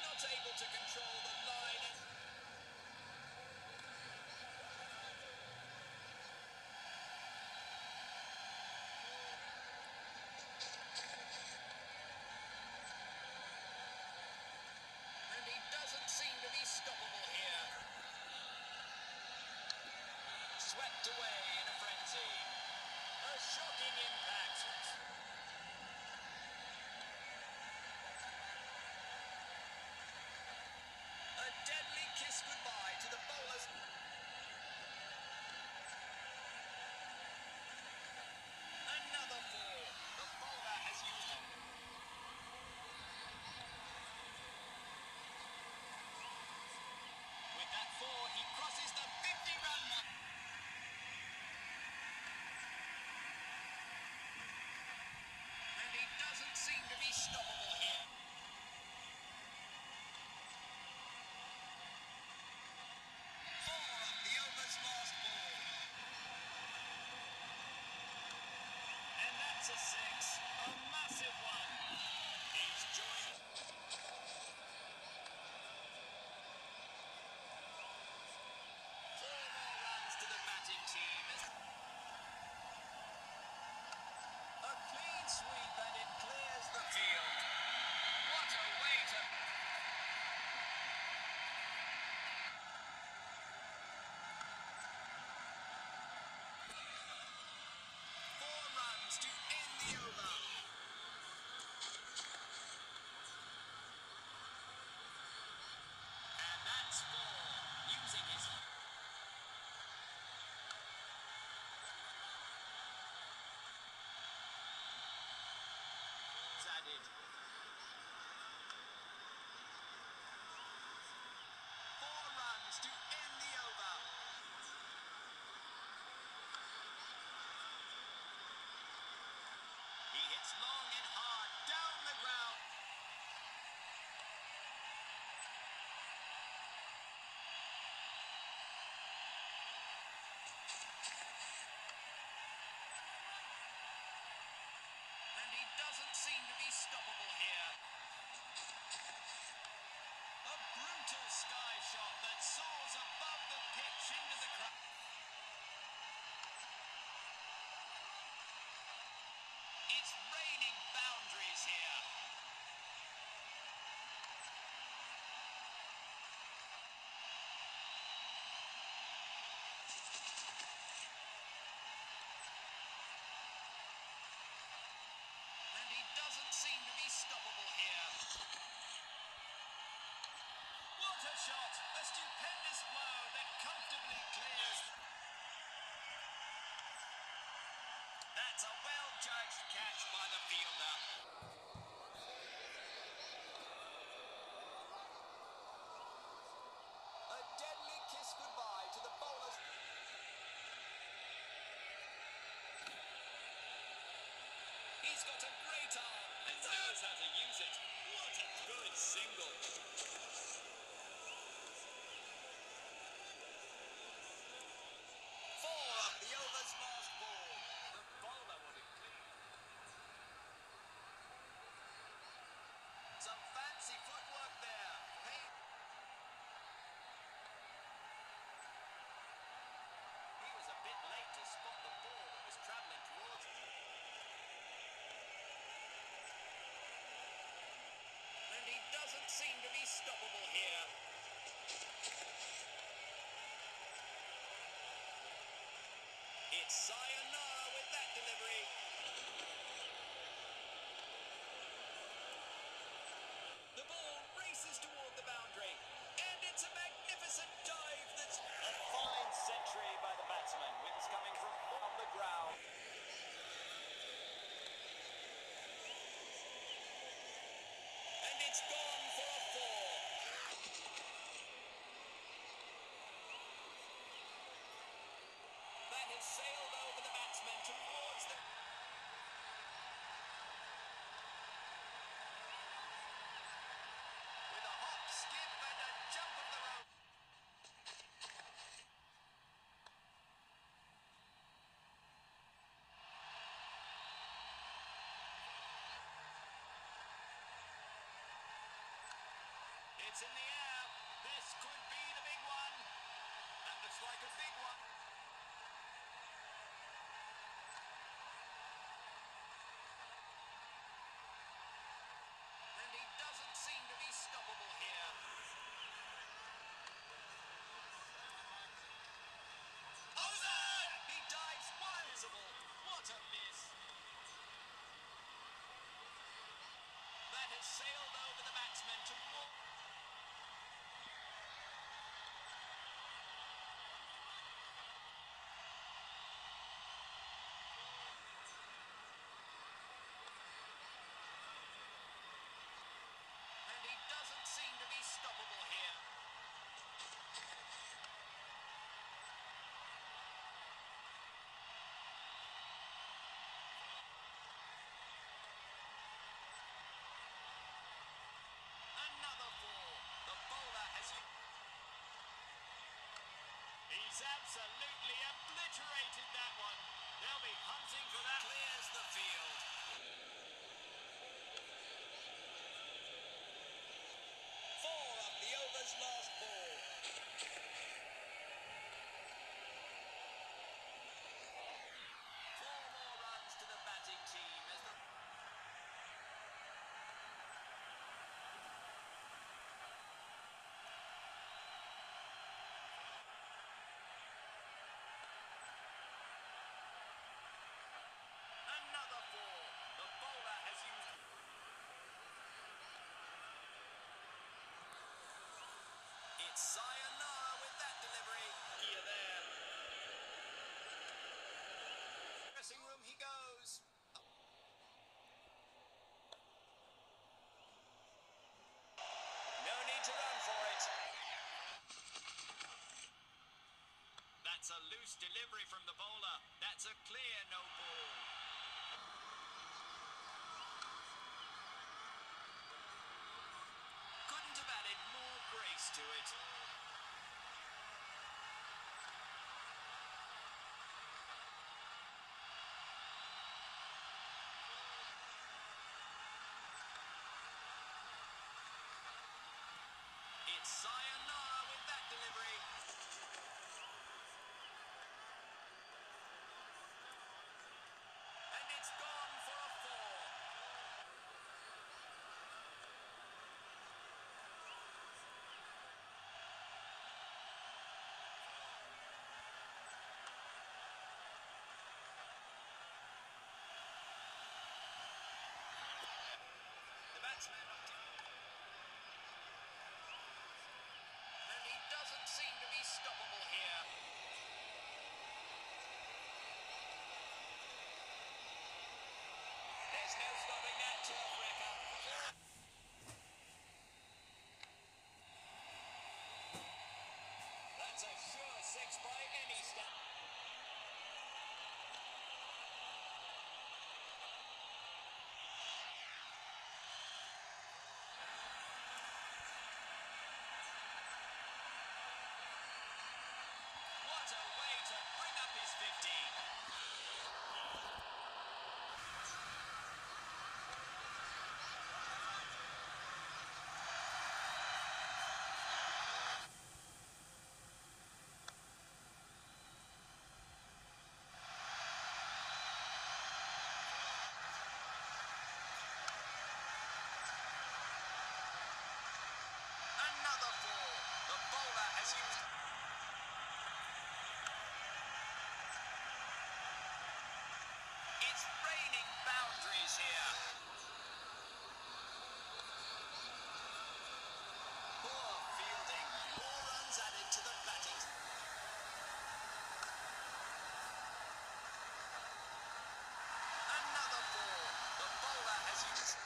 Not able to control the line. And he doesn't seem to be stoppable here. Swept away in a frenzy. A shocking impact. A deadly kiss goodbye to the bowlers. Another four. The bowler has used it. With that four, he crosses the 50 run mark. And he doesn't seem to be stoppable here. Four of the over's last ball. A six. A massive one. He's joined. Four more runs to the batting team. A clean sweep and it clears the field. What a way to Four runs to end the over. And that's four. Using his. It's added. Four runs to end the over. He hits long and hard down the ground. And he doesn't seem to be stoppable here. A brutal sky shot that soars above the pitch into the crowd. It's raining boundaries here. And he doesn't seem to be stoppable here. What a shot! A stupendous blow that comfortably clears. That's a well-judged catch by the fielder. A deadly kiss goodbye to the bowlers. He's got a great arm and knows how to use it. What a good single. Four of the over's last ball. The bowler will be clean. Some fancy footwork there. Hey. He was a bit late to spot the ball that was travelling towards him. And he doesn't seem to be stoppable here. It's sayonara with that delivery. The ball races toward the boundary, and it's a magnificent dive that's a fine century by the batsman. Winds coming from on the ground. And it's gone for a four. That has sailed over the batsman towards the. With a hop, skip, and a jump of the rope. It's in the air. This could be the big one. That looks like a big one. And he doesn't seem to be stoppable here. Over! He dives wonderful. What a miss. That has sailed over the batsman to walk. And he doesn't seem to be stoppable here. Another ball. The bowler has you. He's absolutely obliterated that one. They'll be hunting for that. Clears the field. Four up the over's last ball. Four more runs to the batting team as the Another ball. The bowler has used. It's sayonara with that delivery. Here, there. Dressing room he goes. No need to run for it. That's a loose delivery from the bowler. That's a clear no ball. Couldn't have added more grace to it. It's sayonara with that delivery. And it's gone for a four. The batsman up to And he doesn't seem to be stoppable here. There's no stopping that turf wrecker. That's a sure six by any stat. What a way to bring up his 50. Another ball. The bowler has used. It's raining boundaries here. Poor fielding. More runs added to the batting. Another ball. The bowler has used.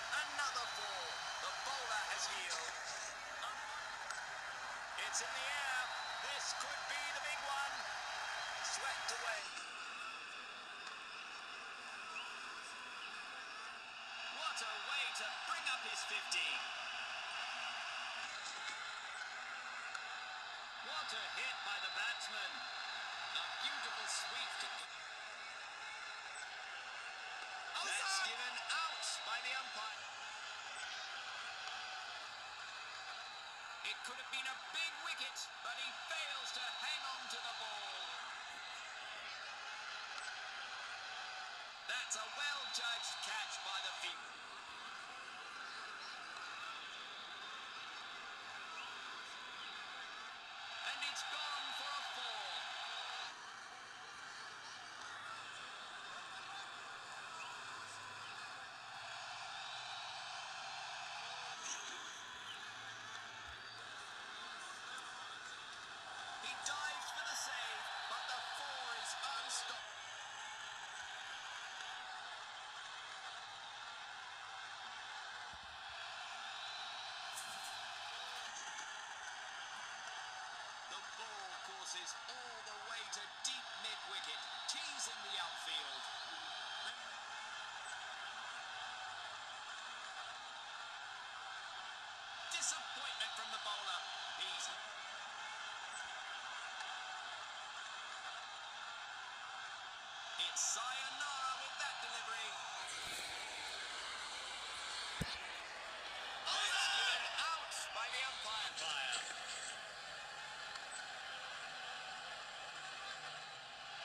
Another ball. The bowler has yield. It's in the air. This could be the big one. Swept away. What a way to bring up his 50. to hit by the batsman. A beautiful sweep to That's given out by the umpire. It could have been a big wicket, but he fails to hang on to the ball. That's a well-judged catch by the field. And it's gone for a four. He dives for the save, but the four is unstoppable. The ball all the way to deep mid-wicket, teasing the outfield. Disappointment from the bowler. He's It's sayonara with that delivery. Oh, it's given out by the umpire. Umpire.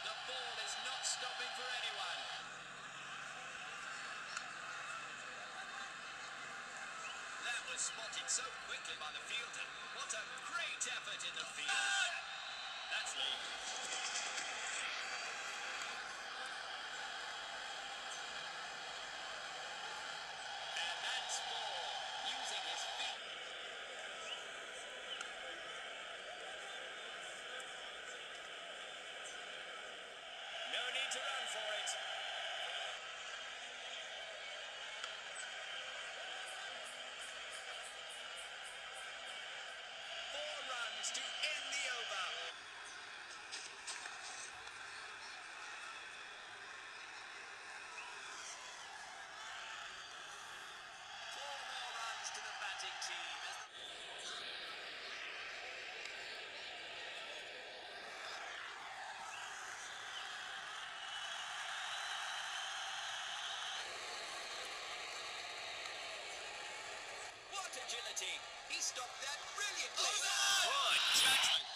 The ball is not stopping for anyone. That spotted so quickly by the fielder. What a great effort in the field. That's lead. And that's four, using his feet. No need to run for it. Four runs to end the over. Four more runs to the batting team agility! He stopped that brilliantly. Judgment.